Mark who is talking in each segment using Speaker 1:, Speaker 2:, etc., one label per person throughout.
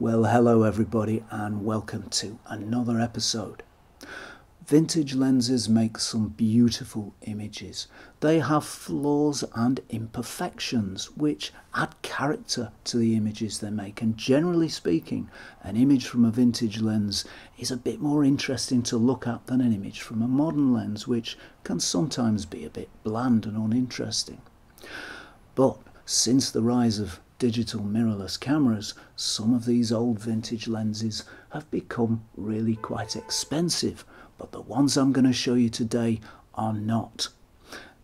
Speaker 1: Well, hello everybody, and welcome to another episode. Vintage lenses make some beautiful images. They have flaws and imperfections which add character to the images they make. And generally speaking, an image from a vintage lens is a bit more interesting to look at than an image from a modern lens, which can sometimes be a bit bland and uninteresting. But since the rise of digital mirrorless cameras, some of these old vintage lenses have become really quite expensive, but the ones I'm going to show you today are not.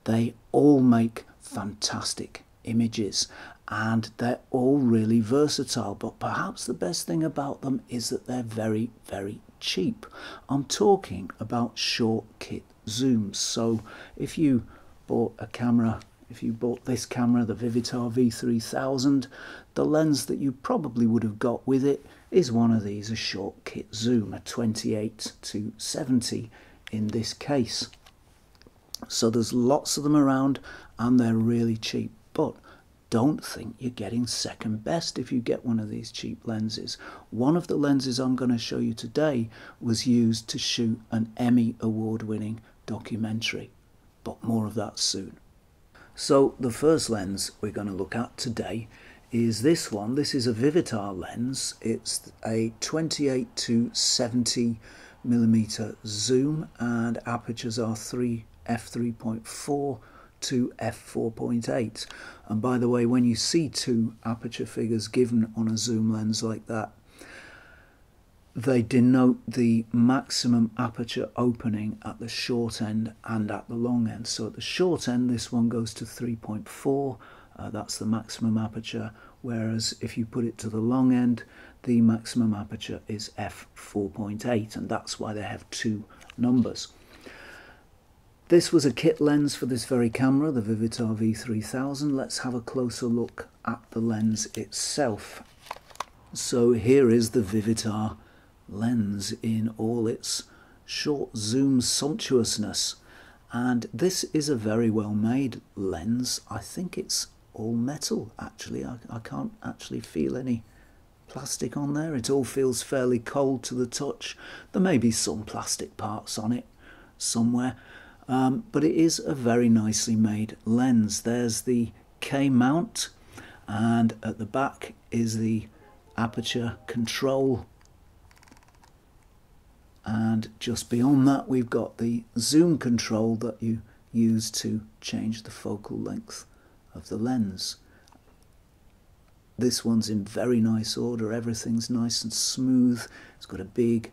Speaker 1: They all make fantastic images and they're all really versatile, but perhaps the best thing about them is that they're very, very cheap. I'm talking about short kit zooms. So if you bought a camera if you bought this camera, the Vivitar V3000, the lens that you probably would have got with it is one of these, a short kit zoom, a 28 to 70 in this case. So there's lots of them around and they're really cheap, but don't think you're getting second best if you get one of these cheap lenses. One of the lenses I'm going to show you today was used to shoot an Emmy award winning documentary, but more of that soon. So the first lens we're going to look at today is this one. This is a Vivitar lens. It's a 28 to 70 millimeter zoom and apertures are 3 f3.4 to f4.8 and by the way when you see two aperture figures given on a zoom lens like that they denote the maximum aperture opening at the short end and at the long end. So at the short end, this one goes to 3.4, uh, that's the maximum aperture, whereas if you put it to the long end, the maximum aperture is f4.8, and that's why they have two numbers. This was a kit lens for this very camera, the Vivitar V3000. Let's have a closer look at the lens itself. So here is the Vivitar lens in all its short zoom sumptuousness. And this is a very well made lens. I think it's all metal actually. I, I can't actually feel any plastic on there. It all feels fairly cold to the touch. There may be some plastic parts on it somewhere. Um, but it is a very nicely made lens. There's the K mount, and at the back is the aperture control and just beyond that we've got the zoom control that you use to change the focal length of the lens. This one's in very nice order, everything's nice and smooth. It's got a big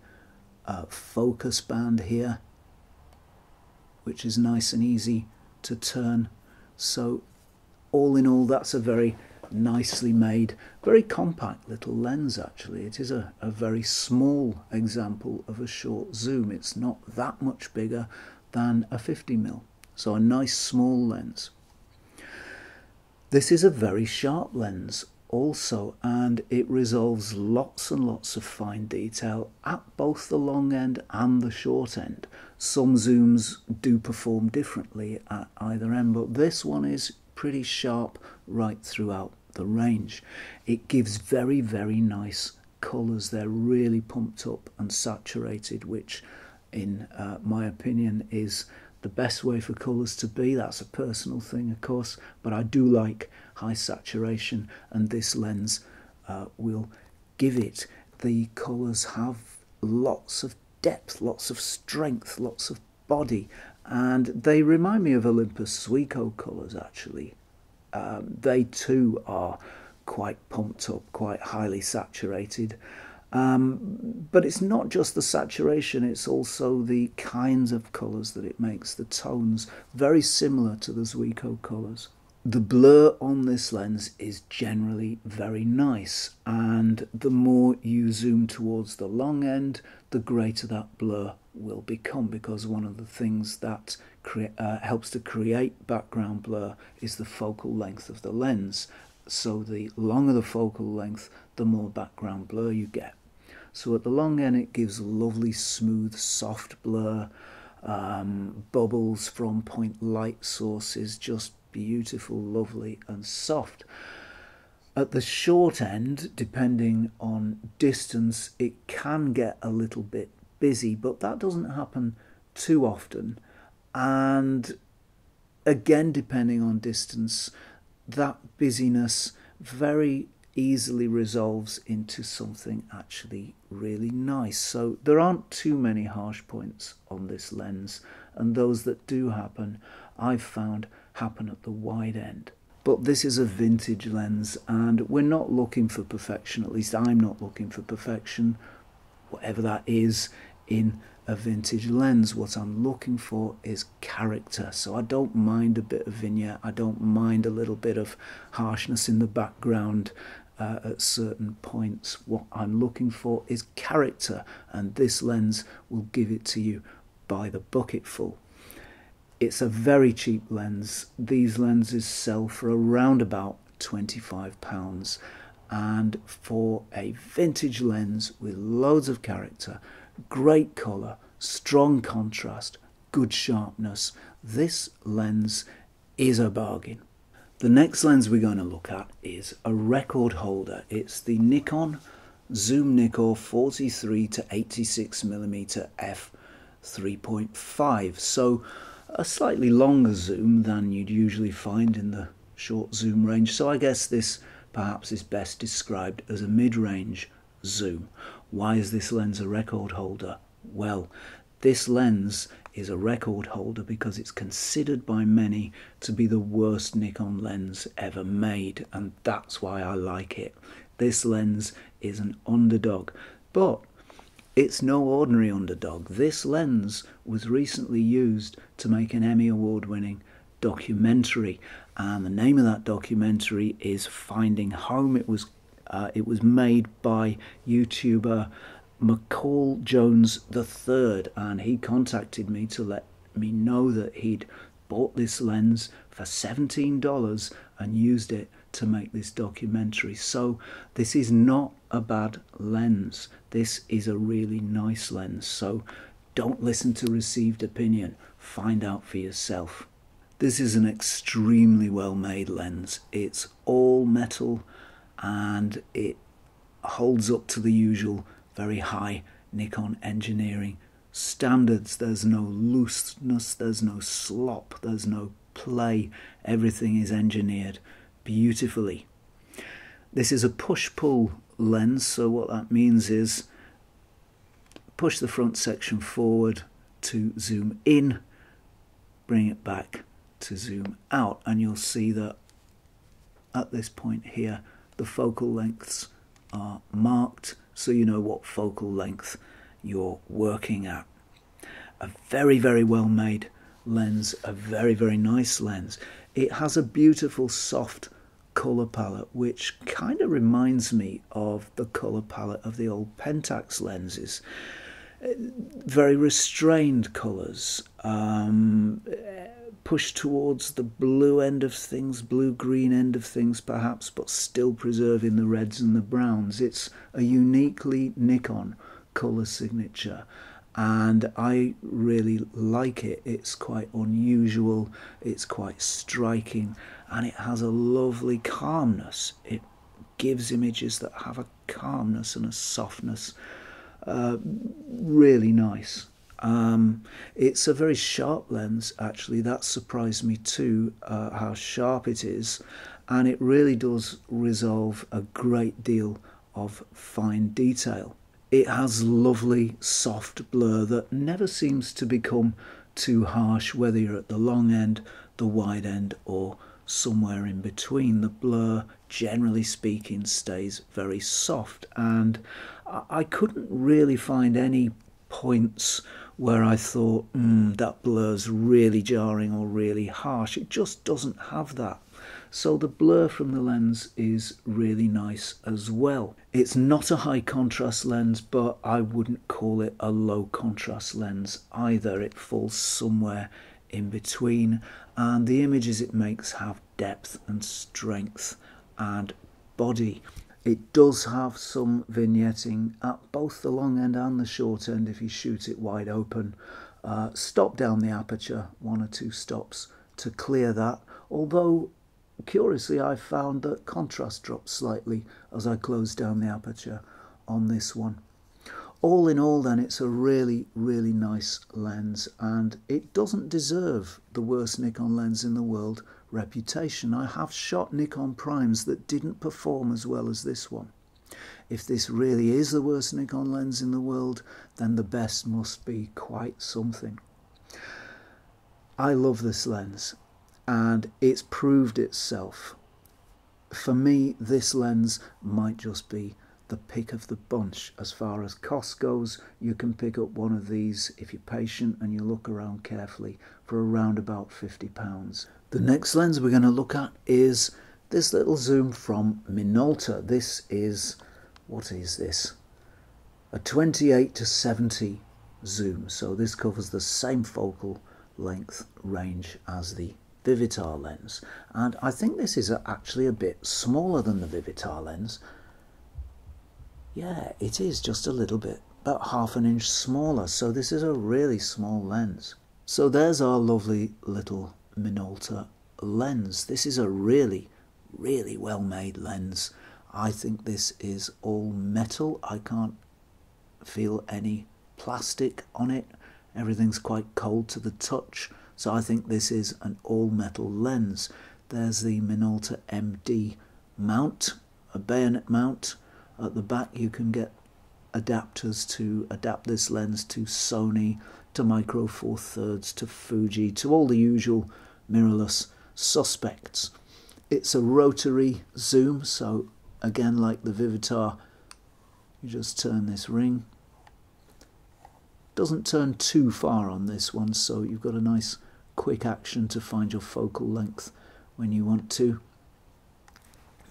Speaker 1: uh, focus band here, which is nice and easy to turn. So all in all, that's a very nicely made, very compact little lens actually. It is a, a very small example of a short zoom. It's not that much bigger than a 50mm, so a nice small lens. This is a very sharp lens also and it resolves lots and lots of fine detail at both the long end and the short end. Some zooms do perform differently at either end but this one is pretty sharp right throughout the range. It gives very, very nice colours. They're really pumped up and saturated, which, in uh, my opinion, is the best way for colours to be. That's a personal thing, of course, but I do like high saturation, and this lens uh, will give it. The colours have lots of depth, lots of strength, lots of body, and they remind me of Olympus Zuiko colours actually um, they too are quite pumped up, quite highly saturated. Um, but it's not just the saturation, it's also the kinds of colours that it makes, the tones, very similar to the Zuiko colours. The blur on this lens is generally very nice, and the more you zoom towards the long end, the greater that blur will become because one of the things that uh, helps to create background blur is the focal length of the lens. So the longer the focal length, the more background blur you get. So at the long end, it gives lovely, smooth, soft blur, um, bubbles from point light sources, just beautiful, lovely, and soft. At the short end, depending on distance, it can get a little bit busy, but that doesn't happen too often. And again, depending on distance, that busyness very easily resolves into something actually really nice. So there aren't too many harsh points on this lens, and those that do happen, I've found happen at the wide end. But this is a vintage lens, and we're not looking for perfection, at least I'm not looking for perfection, whatever that is, in a vintage lens. What I'm looking for is character. So I don't mind a bit of vignette, I don't mind a little bit of harshness in the background uh, at certain points. What I'm looking for is character, and this lens will give it to you by the bucketful. It's a very cheap lens. These lenses sell for around about £25 and for a vintage lens with loads of character, great colour, strong contrast, good sharpness, this lens is a bargain. The next lens we're going to look at is a record holder. It's the Nikon Zoom Nikkor 43 to 86 mm f 3.5. So a slightly longer zoom than you'd usually find in the short zoom range. So I guess this perhaps is best described as a mid-range zoom. Why is this lens a record holder? Well, this lens is a record holder because it's considered by many to be the worst Nikon lens ever made, and that's why I like it. This lens is an underdog, but it's no ordinary underdog. This lens was recently used to make an Emmy Award winning documentary, and the name of that documentary is Finding Home. It was uh, it was made by YouTuber McCall Jones III, and he contacted me to let me know that he'd bought this lens for $17 and used it to make this documentary. So, this is not a bad lens. This is a really nice lens. So, don't listen to received opinion, find out for yourself. This is an extremely well made lens. It's all metal and it holds up to the usual very high Nikon engineering standards. There's no looseness, there's no slop, there's no play. Everything is engineered beautifully. This is a push pull lens, so what that means is push the front section forward to zoom in, bring it back to zoom out, and you'll see that at this point here the focal lengths are marked so you know what focal length you're working at. A very, very well made lens, a very, very nice lens. It has a beautiful soft colour palette which kind of reminds me of the colour palette of the old Pentax lenses. Very restrained colours, um, push towards the blue end of things, blue green end of things perhaps, but still preserving the reds and the browns. It's a uniquely Nikon colour signature and I really like it. It's quite unusual, it's quite striking, and it has a lovely calmness. It gives images that have a calmness and a softness. Uh, really nice. Um, it's a very sharp lens, actually. That surprised me too, uh, how sharp it is. And it really does resolve a great deal of fine detail. It has lovely soft blur that never seems to become too harsh, whether you're at the long end, the wide end, or somewhere in between. The blur, generally speaking, stays very soft. And I couldn't really find any points where I thought, mm, that blur's really jarring or really harsh. It just doesn't have that. So the blur from the lens is really nice as well. It's not a high contrast lens, but I wouldn't call it a low contrast lens either. It falls somewhere in between, and the images it makes have depth and strength and body. It does have some vignetting at both the long end and the short end if you shoot it wide open. Uh, stop down the aperture, one or two stops to clear that. Although curiously I found that contrast dropped slightly as I closed down the aperture on this one. All in all then it's a really really nice lens and it doesn't deserve the worst Nikon lens in the world reputation. I have shot Nikon primes that didn't perform as well as this one. If this really is the worst Nikon lens in the world, then the best must be quite something. I love this lens and it's proved itself. For me, this lens might just be the pick of the bunch as far as cost goes. You can pick up one of these if you're patient and you look around carefully for around about £50. The next lens we're going to look at is this little zoom from Minolta. This is, what is this? A 28 to 70 zoom. So this covers the same focal length range as the Vivitar lens and I think this is actually a bit smaller than the Vivitar lens yeah it is just a little bit about half an inch smaller so this is a really small lens. So there's our lovely little Minolta lens. This is a really really well made lens. I think this is all metal. I can't feel any plastic on it. Everything's quite cold to the touch so I think this is an all metal lens. There's the Minolta MD mount, a bayonet mount. At the back you can get adapters to adapt this lens to Sony, to Micro Four Thirds, to Fuji, to all the usual mirrorless suspects. It's a rotary zoom, so again like the Vivitar, you just turn this ring. Doesn't turn too far on this one, so you've got a nice quick action to find your focal length when you want to.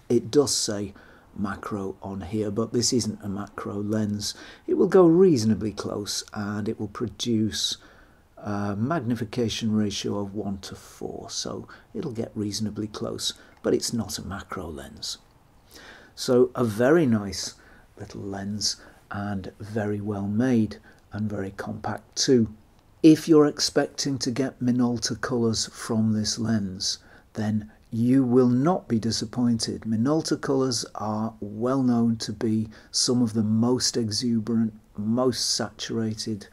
Speaker 1: It does say macro on here, but this isn't a macro lens. It will go reasonably close and it will produce a magnification ratio of 1 to 4, so it'll get reasonably close, but it's not a macro lens. So a very nice little lens and very well made and very compact too. If you're expecting to get Minolta colours from this lens, then you will not be disappointed. Minolta colours are well known to be some of the most exuberant, most saturated,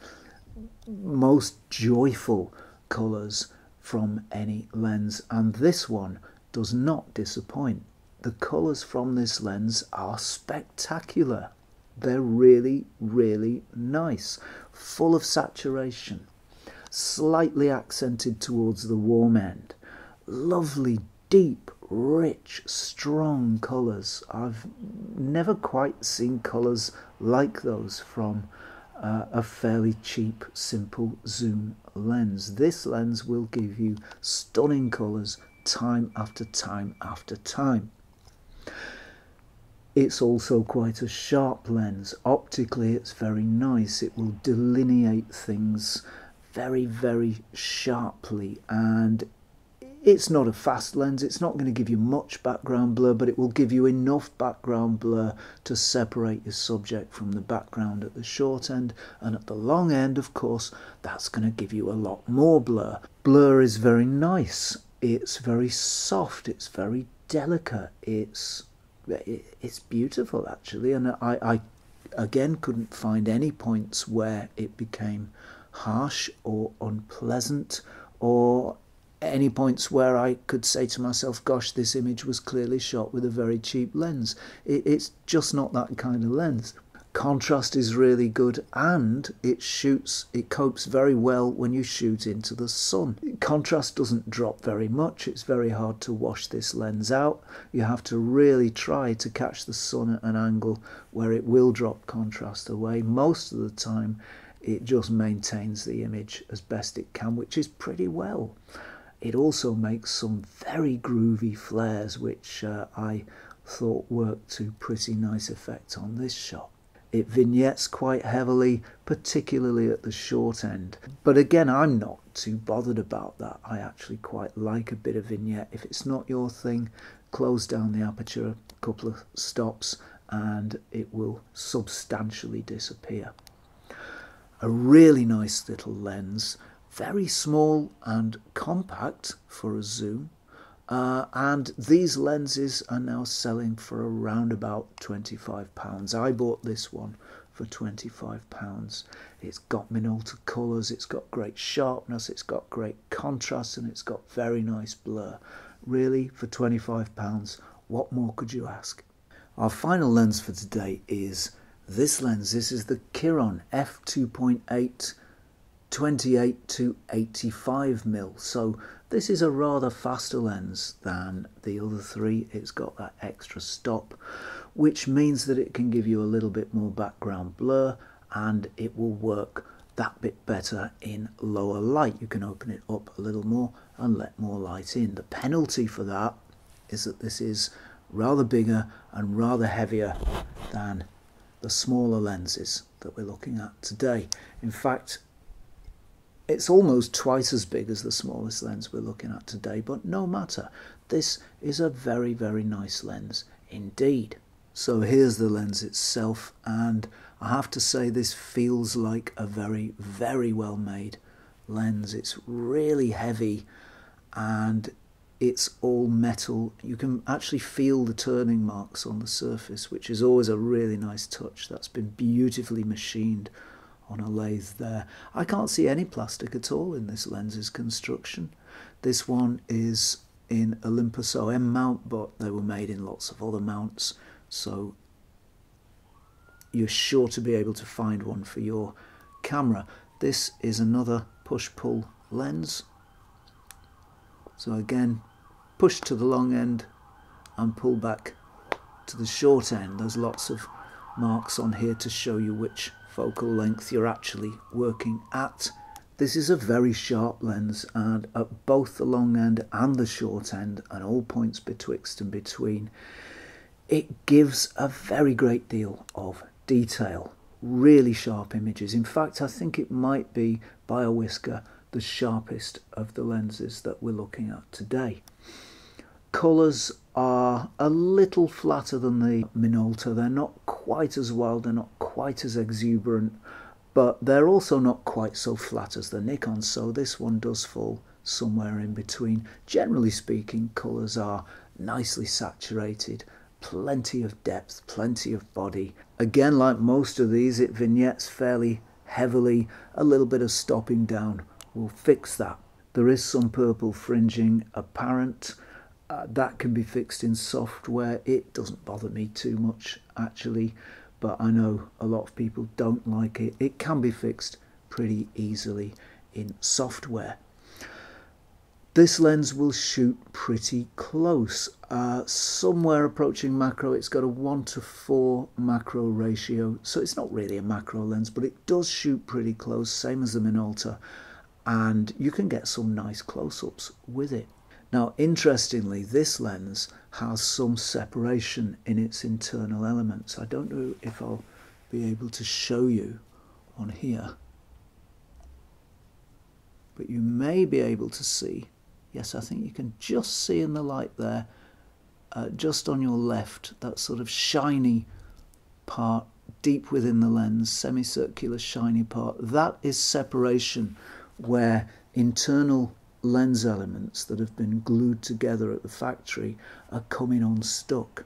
Speaker 1: most joyful colours from any lens, and this one does not disappoint. The colours from this lens are spectacular. They're really, really nice, full of saturation slightly accented towards the warm end. Lovely, deep, rich, strong colours. I've never quite seen colours like those from uh, a fairly cheap, simple zoom lens. This lens will give you stunning colours time after time after time. It's also quite a sharp lens. Optically, it's very nice. It will delineate things very, very sharply and it's not a fast lens, it's not going to give you much background blur, but it will give you enough background blur to separate your subject from the background at the short end. And at the long end, of course, that's going to give you a lot more blur. Blur is very nice, it's very soft, it's very delicate, it's it's beautiful actually. And I, I again couldn't find any points where it became harsh or unpleasant or any points where I could say to myself, gosh, this image was clearly shot with a very cheap lens. It, it's just not that kind of lens. Contrast is really good and it shoots, it copes very well when you shoot into the sun. Contrast doesn't drop very much, it's very hard to wash this lens out. You have to really try to catch the sun at an angle where it will drop contrast away. Most of the time, it just maintains the image as best it can, which is pretty well. It also makes some very groovy flares, which uh, I thought worked to pretty nice effect on this shot. It vignettes quite heavily, particularly at the short end. But again, I'm not too bothered about that. I actually quite like a bit of vignette. If it's not your thing, close down the aperture a couple of stops and it will substantially disappear a really nice little lens, very small and compact for a zoom, Uh, and these lenses are now selling for around about £25. I bought this one for £25. It's got Minolta colours, it's got great sharpness, it's got great contrast, and it's got very nice blur. Really, for £25, what more could you ask? Our final lens for today is this lens. This is the Kiron f2.8 28 to 85 mil. So this is a rather faster lens than the other three. It's got that extra stop, which means that it can give you a little bit more background blur and it will work that bit better in lower light. You can open it up a little more and let more light in. The penalty for that is that this is rather bigger and rather heavier than the smaller lenses that we're looking at today. In fact, it's almost twice as big as the smallest lens we're looking at today, but no matter. This is a very, very nice lens indeed. So here's the lens itself, and I have to say this feels like a very, very well made lens. It's really heavy and it's all metal. You can actually feel the turning marks on the surface, which is always a really nice touch. That's been beautifully machined on a lathe there. I can't see any plastic at all in this lens's construction. This one is in Olympus OM mount, but they were made in lots of other mounts, so you're sure to be able to find one for your camera. This is another push-pull lens. So again, push to the long end and pull back to the short end. There's lots of marks on here to show you which focal length you're actually working at. This is a very sharp lens and at both the long end and the short end and all points betwixt and between it gives a very great deal of detail. Really sharp images. In fact I think it might be by a whisker the sharpest of the lenses that we're looking at today colours are a little flatter than the Minolta. They're not quite as wild, they're not quite as exuberant, but they're also not quite so flat as the Nikon, so this one does fall somewhere in between. Generally speaking, colours are nicely saturated, plenty of depth, plenty of body. Again, like most of these, it vignettes fairly heavily. A little bit of stopping down will fix that. There is some purple fringing apparent, uh, that can be fixed in software. It doesn't bother me too much actually, but I know a lot of people don't like it. It can be fixed pretty easily in software. This lens will shoot pretty close, uh, somewhere approaching macro. It's got a 1 to 4 macro ratio, so it's not really a macro lens, but it does shoot pretty close, same as the Minolta, and you can get some nice close-ups with it. Now, interestingly, this lens has some separation in its internal elements. I don't know if I'll be able to show you on here, but you may be able to see, yes, I think you can just see in the light there, uh, just on your left, that sort of shiny part deep within the lens, semicircular shiny part. That is separation where internal lens elements that have been glued together at the factory are coming unstuck.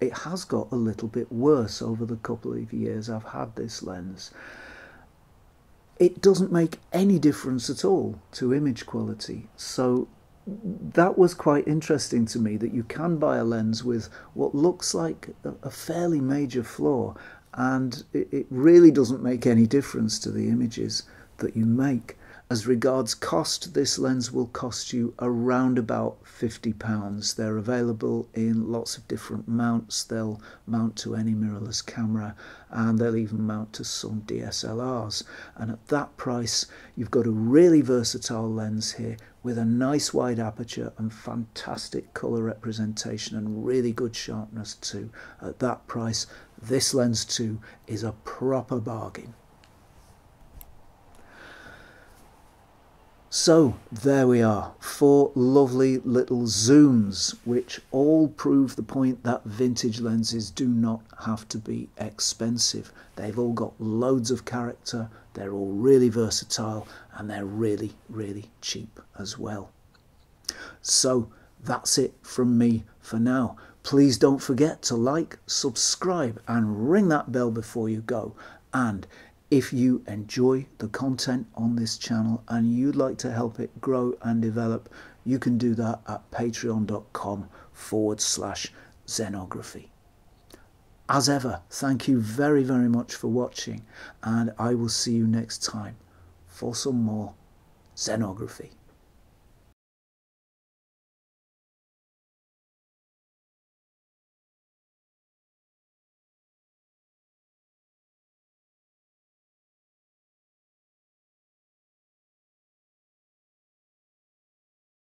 Speaker 1: It has got a little bit worse over the couple of years I've had this lens. It doesn't make any difference at all to image quality. So that was quite interesting to me that you can buy a lens with what looks like a fairly major flaw and it really doesn't make any difference to the images that you make. As regards cost, this lens will cost you around about £50. They're available in lots of different mounts. They'll mount to any mirrorless camera and they'll even mount to some DSLRs. And at that price, you've got a really versatile lens here with a nice wide aperture and fantastic colour representation and really good sharpness too. At that price, this lens too is a proper bargain. So there we are, four lovely little zooms which all prove the point that vintage lenses do not have to be expensive. They've all got loads of character, they're all really versatile and they're really, really cheap as well. So That's it from me for now. Please don't forget to like, subscribe, and ring that bell before you go. And if you enjoy the content on this channel and you'd like to help it grow and develop, you can do that at patreon.com forward slash Zenography. As ever, thank you very, very much for watching, and I will see you next time for some more Zenography.